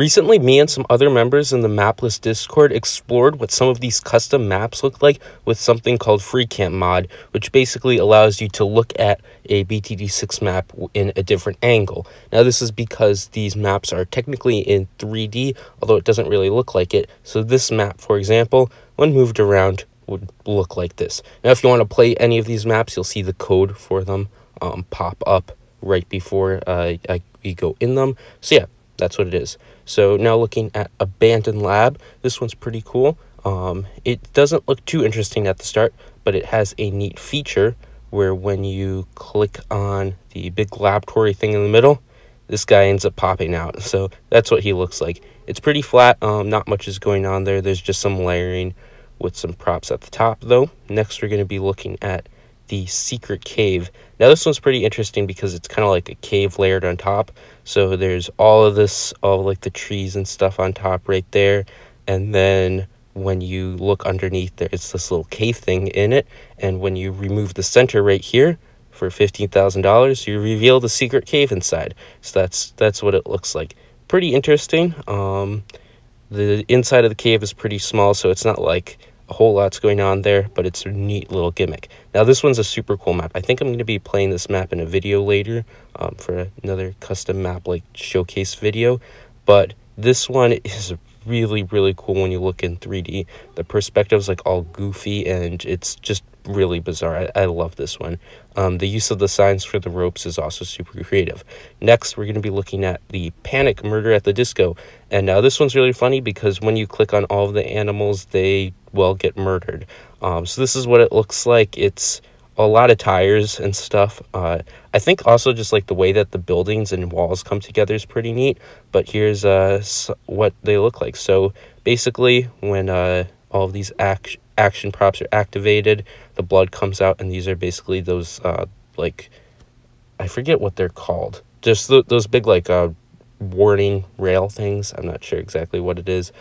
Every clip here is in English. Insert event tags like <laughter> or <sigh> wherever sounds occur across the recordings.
Recently, me and some other members in the Mapless Discord explored what some of these custom maps look like with something called FreeCam Mod, which basically allows you to look at a BTD6 map in a different angle. Now, this is because these maps are technically in 3D, although it doesn't really look like it. So this map, for example, when moved around, would look like this. Now, if you want to play any of these maps, you'll see the code for them um, pop up right before uh, I, you go in them. So yeah, that's what it is. So now looking at Abandoned Lab, this one's pretty cool. Um, it doesn't look too interesting at the start, but it has a neat feature where when you click on the big laboratory thing in the middle, this guy ends up popping out. <laughs> So that's what he looks like. It's pretty flat, um, not much is going on there. There's just some layering with some props at the top though. Next we're going to be looking at the secret cave. Now this one's pretty interesting because it's kind of like a cave layered on top. So there's all of this, all like the trees and stuff on top right there. And then when you look underneath, there it's this little cave thing in it. And when you remove the center right here for $15,000, you reveal the secret cave inside. So that's, that's what it looks like. Pretty interesting. Um, the inside of the cave is pretty small, so it's not like a whole lot's going on there, but it's a neat little gimmick. Now, this one's a super cool map. I think I'm going to be playing this map in a video later um, for another custom map like showcase video, but this one <laughs> is really, really cool when you look in 3D. The perspective's like all goofy and it's just really bizarre. I, I love this one. Um, the use of the signs for the ropes is also super creative. Next, we're going to be looking at the Panic Murder at the Disco. And now this one's really funny because when you click on all of the animals, they, well, get murdered. Um, so this is what it looks like. It's a lot of tires and stuff. Uh, I think also just like the way that the buildings and walls come together is pretty neat. But here's uh, what they look like. So basically, when uh, all of these act action props are activated, the blood comes out, and these are basically those uh, like I forget what they're called. Just th those big like uh, warning rail things. I'm not sure exactly what it is,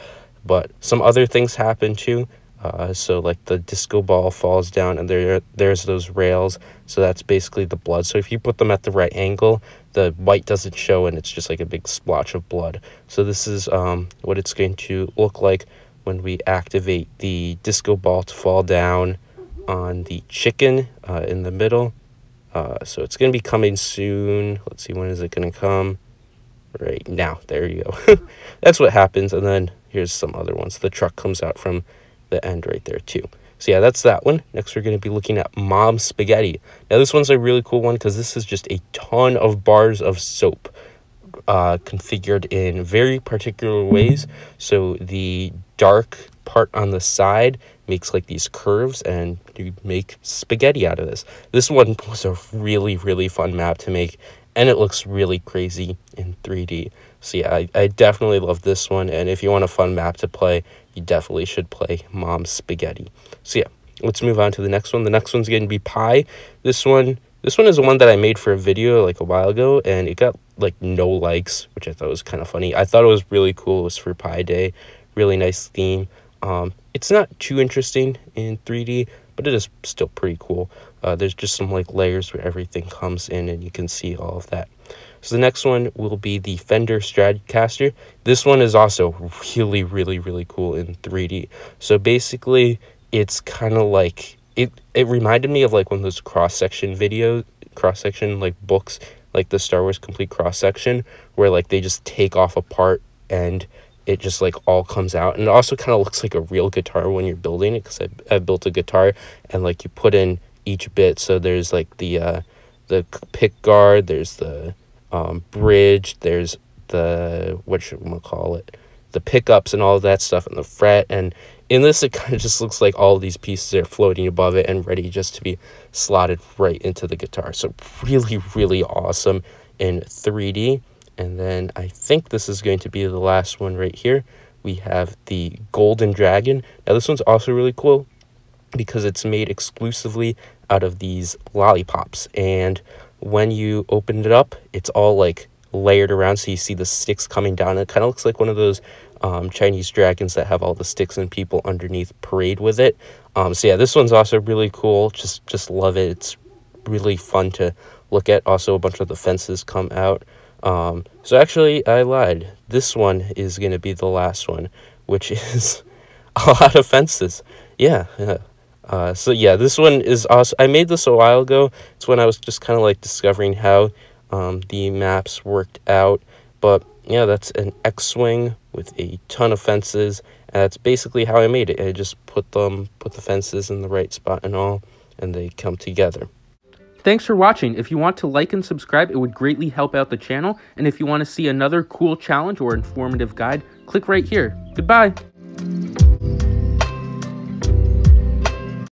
but some other things happen too. Uh, so like the disco ball falls down and there there's those rails. So that's basically the blood. So if you put them at the right angle the white doesn't show and it's just like a big splotch of blood. So this is um, what it's going to look like when we activate the disco ball to fall down on the chicken uh, in the middle. Uh, so it's going to be coming soon. Let's see when is it going to come? Right now. There you go. <laughs> That's what happens. And then here's some other ones. The truck comes out from the end right there too. So yeah, that's that one. Next, we're going to be looking at Mom Spaghetti. Now, this one's a really cool one because this is just a ton of bars of soap uh, configured in very particular ways. So the dark part on the side makes like these curves and you make spaghetti out of this. This one <laughs> was a really, really fun map to make and it looks really crazy in 3D. So yeah, I, I definitely love this one. And if you want a fun map to play, you definitely should play Mom's Spaghetti. So yeah, let's move on to the next one. The next one's going to be pie. This one, this one is the one that I made for a video like a while ago, and it got like no likes, which I thought was kind of funny. I thought it was really cool. It was for Pie Day, really nice theme. Um, it's not too interesting in 3D, but it is still pretty cool. Uh, there's just some like layers where everything comes in, and you can see all of that. So the next one will be the Fender Stratocaster. This one is also really, really, really cool in 3D. So basically, it's kind of like it. It reminded me of like one of those cross section videos, cross section like books, like the Star Wars Complete cross section, where like they just take off a part and it just like all comes out and it also kind of looks like a real guitar when you're building it because I, I built a guitar and like you put in each bit so there's like the uh the pick guard there's the um, bridge. There's the what should we call it, the pickups and all of that stuff, and the fret. And in this, it <laughs> kind of just looks like all these pieces are floating above it and ready just to be slotted right into the guitar. So really, really awesome in 3D. And then I think this is going to be the last one right here. We have the Golden Dragon. Now this one's also really cool because it's made exclusively out of these lollipops. And when you open it up, it's all like layered around so you see the sticks coming down. It kind of looks like one of those um, Chinese dragons that have all the sticks and people underneath parade with it. Um, so yeah, this one's also really cool. Just just love it. It's really fun to look at. Also, a bunch of the fences come out. Um, so actually, I lied. This one is going to be the last one, which <laughs> is a lot of fences. Yeah. yeah. Uh, so yeah, this one is awesome. I made this a while ago. It's when I was just kind of like discovering how um, the maps worked out. But yeah, that's an X-wing with a ton of fences, and that's basically how I made it. I just put them, put the fences in the right spot and all, and they come together. Thanks for watching. If you want to like and subscribe, it would greatly help out the channel. And if you want to see another cool challenge or informative guide, click right here. Goodbye.